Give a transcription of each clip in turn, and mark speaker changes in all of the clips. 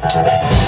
Speaker 1: Música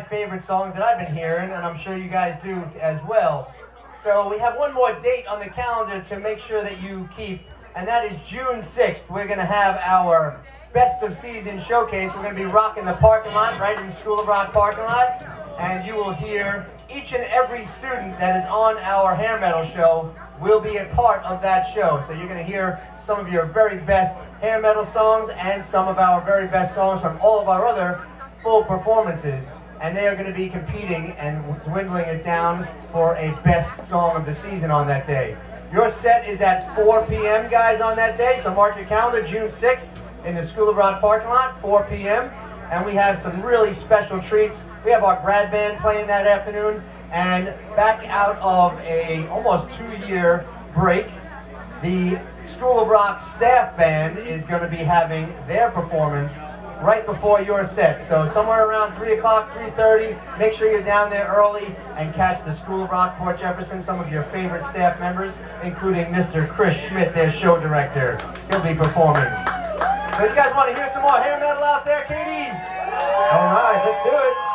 Speaker 1: favorite songs that I've been hearing, and I'm sure you guys do as well. So we have one more date on the calendar to make sure that you keep, and that is June 6th. We're going to have our best of season showcase. We're going to be rocking the parking lot, right in the School of Rock parking lot, and you will hear
Speaker 2: each and every student that is on our hair metal show will be a part of that show. So you're going to hear some of your very best hair metal songs and some of our very best songs from all of our other full performances. And they are going to be competing and dwindling it down for a best song of the season on that day. Your set is at 4 p.m., guys, on that day. So mark your calendar, June 6th in the School of Rock parking lot, 4 p.m. And we have some really special treats. We have our grad band playing that afternoon. And back out of a almost two-year break, the School of Rock staff band is going to be having their performance right before your set. So somewhere around 3 o'clock, 3.30, make sure you're down there early and catch the School of Rock Port Jefferson, some of your favorite staff members, including Mr. Chris Schmidt, their show director. He'll be performing. So you guys want to hear some more hair metal out there, Katie's? All right, let's do it.